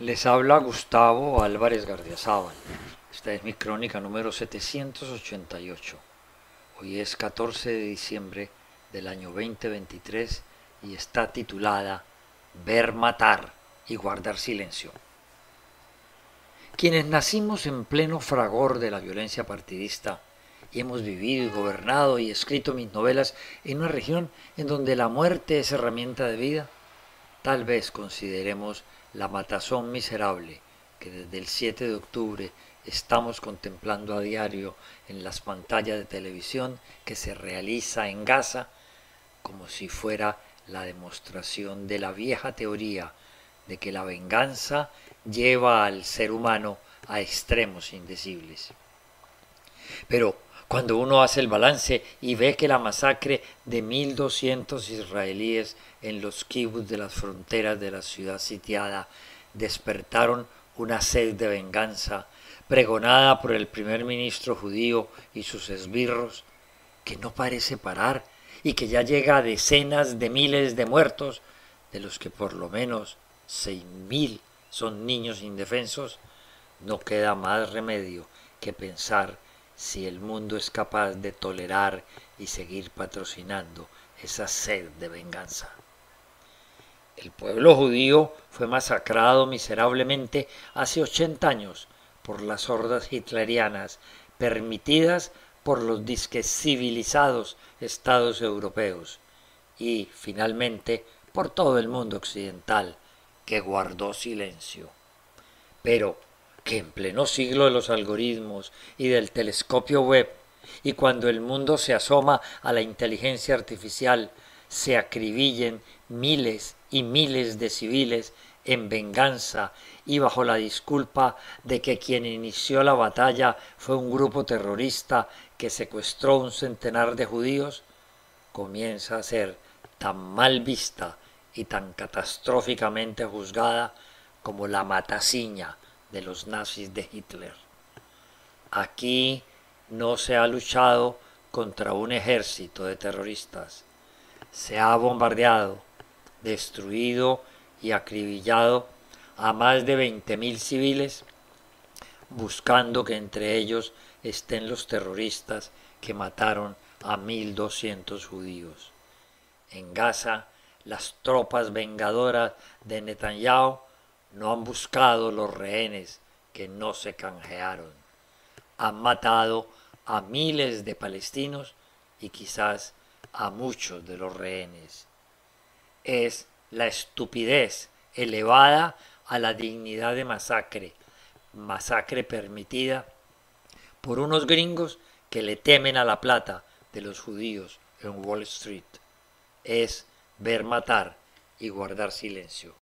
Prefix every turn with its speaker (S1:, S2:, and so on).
S1: Les habla Gustavo Álvarez Gardiazabal. Esta es mi crónica número 788. Hoy es 14 de diciembre del año 2023 y está titulada Ver matar y guardar silencio. Quienes nacimos en pleno fragor de la violencia partidista y hemos vivido y gobernado y escrito mis novelas en una región en donde la muerte es herramienta de vida, tal vez consideremos la matazón miserable que desde el 7 de octubre estamos contemplando a diario en las pantallas de televisión que se realiza en Gaza como si fuera la demostración de la vieja teoría de que la venganza lleva al ser humano a extremos indecibles. Pero cuando uno hace el balance y ve que la masacre de 1.200 israelíes en los kibbutz de las fronteras de la ciudad sitiada despertaron una sed de venganza pregonada por el primer ministro judío y sus esbirros, que no parece parar y que ya llega a decenas de miles de muertos, de los que por lo menos seis mil son niños indefensos, no queda más remedio que pensar si el mundo es capaz de tolerar y seguir patrocinando esa sed de venganza. El pueblo judío fue masacrado miserablemente hace 80 años por las hordas hitlerianas permitidas por los disques civilizados estados europeos y, finalmente, por todo el mundo occidental, que guardó silencio. Pero que en pleno siglo de los algoritmos y del telescopio web, y cuando el mundo se asoma a la inteligencia artificial, se acribillen miles y miles de civiles en venganza y bajo la disculpa de que quien inició la batalla fue un grupo terrorista que secuestró un centenar de judíos, comienza a ser tan mal vista y tan catastróficamente juzgada como la mataciña de los nazis de Hitler. Aquí no se ha luchado contra un ejército de terroristas. Se ha bombardeado, destruido y acribillado a más de 20.000 civiles, buscando que entre ellos estén los terroristas que mataron a 1.200 judíos. En Gaza, las tropas vengadoras de Netanyahu no han buscado los rehenes que no se canjearon. Han matado a miles de palestinos y quizás a muchos de los rehenes. Es la estupidez elevada a la dignidad de masacre, masacre permitida por unos gringos que le temen a la plata de los judíos en Wall Street. Es ver matar y guardar silencio.